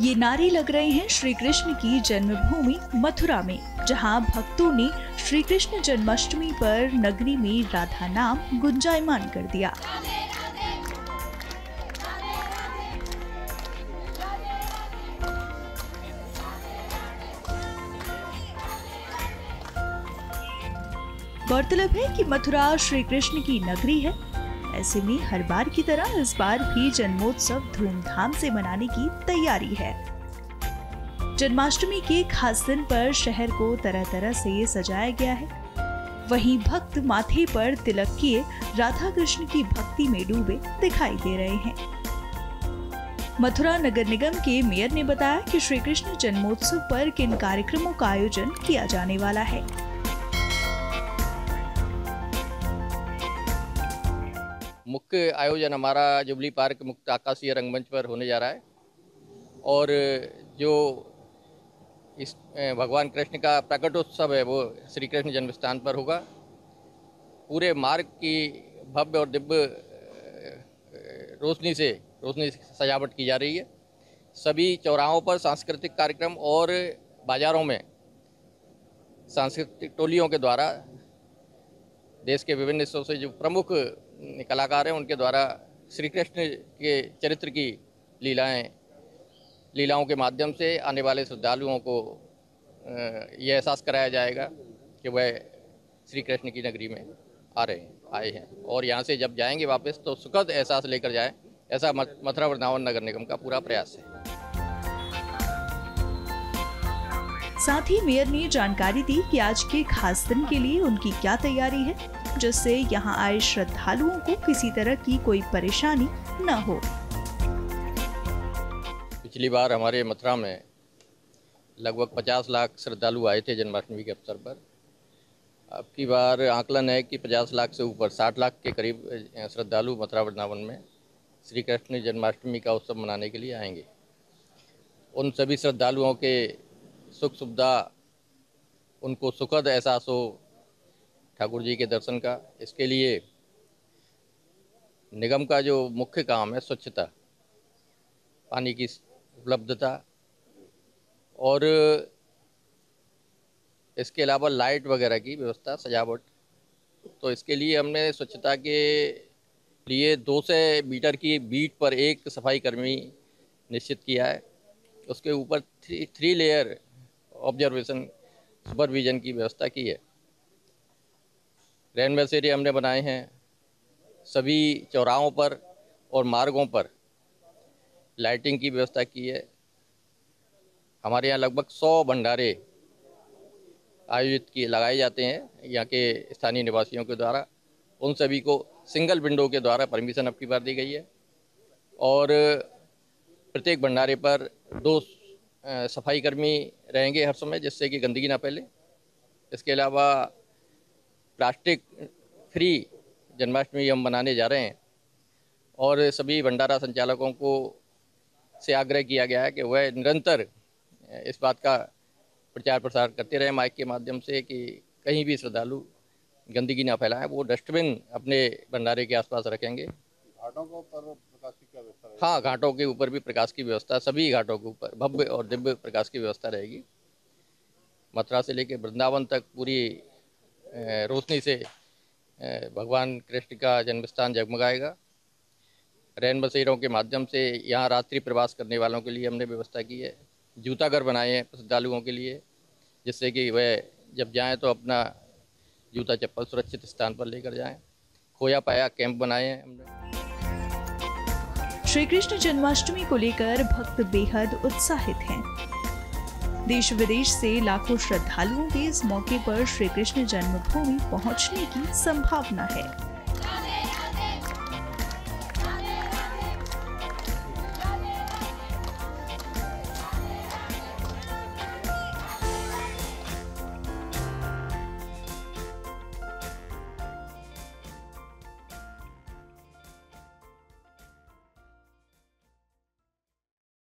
ये नारे लग रहे हैं श्री कृष्ण की जन्मभूमि मथुरा में, जहाँ भक्तों ने श्री कृष्ण जन्माष्टमी पर नगरी में राधा नाम गुंजायमान कर दिया। गौरतलब है कि मथुरा श्री कृष्ण की नगरी है ऐसे में हर बार की तरह इस बार भी जन्मोत्सव धूमधाम से मनाने की तैयारी है। जन्माष्टमी के खास दिन पर शहर को तरह तरह से सजाया गया है। वहीं भक्त माथे पर तिलक किए राधा कृष्ण की भक्ति में डूबे दिखाई दे रहे हैं। मथुरा नगर निगम के मेयर ने बताया कि श्री कृष्ण जन्मोत्सव पर किन कार्यक्रमों का आयोजन किया जाने वाला है। मुख्य आयोजन हमारा जुबली पार्क मुक्त आकाशीय रंगमंच पर होने जा रहा है। और जो इस भगवान कृष्ण का प्रकटोत्सव है, वो श्री कृष्ण जन्म स्थान पर होगा। पूरे मार्ग की भव्य और दिव्य रोशनी से, रोशनी सजावट की जा रही है। सभी चौराहों पर सांस्कृतिक कार्यक्रम और बाज़ारों में सांस्कृतिक टोलियों के द्वारा देश के विभिन्न हिस्सों से जो प्रमुख कलाकार हैं, उनके द्वारा श्री कृष्ण के चरित्र की लीलाएँ, लीलाओं के माध्यम से आने वाले श्रद्धालुओं को ये एहसास कराया जाएगा कि वह श्री कृष्ण की नगरी में आ रहे हैं, आए हैं। और यहाँ से जब जाएँगे वापस तो सुखद एहसास लेकर जाएँ, ऐसा मथुरा वृंदावन नगर निगम का पूरा प्रयास है। साथ ही मेयर ने जानकारी दी कि आज के खास दिन के लिए उनकी क्या तैयारी है, जिससे यहाँ आए श्रद्धालुओं को किसी तरह की कोई परेशानी न हो। पिछली बार हमारे मथुरा में लगभग 50 लाख श्रद्धालु आए थे जन्माष्टमी के अवसर पर। अब की बार आकलन है कि 50 लाख से ऊपर 60 लाख के करीब श्रद्धालु मथुरा वृंदावन में श्री कृष्ण जन्माष्टमी का उत्सव मनाने के लिए आएँगे। उन सभी श्रद्धालुओं के सुख सुविधा उनको सुखद एहसास हो ठाकुर जी के दर्शन का। इसके लिए निगम का जो मुख्य काम है स्वच्छता, पानी की उपलब्धता और इसके अलावा लाइट वगैरह की व्यवस्था, सजावट। तो इसके लिए हमने स्वच्छता के लिए दो सौ मीटर की बीट पर एक सफ़ाई कर्मी निश्चित किया है। उसके ऊपर three three layer observation supervision की व्यवस्था की है। रेन एरिया हमने बनाए हैं सभी चौराहों पर और मार्गों पर। लाइटिंग की व्यवस्था की है। हमारे यहाँ लगभग सौ भंडारे आयोजित किए, लगाए जाते हैं यहाँ के स्थानीय निवासियों के द्वारा। उन सभी को सिंगल विंडो के द्वारा परमिशन अब की बार दी गई है। और प्रत्येक भंडारे पर दो सफ़ाई कर्मी रहेंगे हर समय जिससे कि गंदगी ना फैले। इसके अलावा प्लास्टिक फ्री जन्माष्टमी हम मनाने जा रहे हैं और सभी भंडारा संचालकों को से आग्रह किया गया है कि वह निरंतर इस बात का प्रचार प्रसार करते रहे माइक के माध्यम से कि कहीं भी श्रद्धालु गंदगी ना फैलाएँ। वो डस्टबिन अपने भंडारे के आसपास रखेंगे। घाटों को ऊपर प्रकाश की व्यवस्था हाँ घाटों के ऊपर भी प्रकाश की व्यवस्था, सभी घाटों के ऊपर, भव्य और दिव्य प्रकाश की व्यवस्था रहेगी। मथुरा से लेकर वृंदावन तक पूरी रोशनी से भगवान कृष्ण का जन्म स्थान जगमगाएगा। रैन बसेरों के माध्यम से यहाँ रात्रि प्रवास करने वालों के लिए हमने व्यवस्था की है। जूता घर बनाए हैं श्रद्धालुओं के लिए, जिससे कि वह जब जाएँ तो अपना जूता चप्पल सुरक्षित स्थान पर लेकर जाएँ। खोया पाया कैंप बनाए हैं हमने। श्री कृष्ण जन्माष्टमी को लेकर भक्त बेहद उत्साहित हैं। देश विदेश से लाखों श्रद्धालुओं के इस मौके पर श्री कृष्ण जन्मभूमि पहुँचने की संभावना है।